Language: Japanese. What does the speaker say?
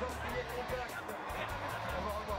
Çok iyi olacak. Ama ama.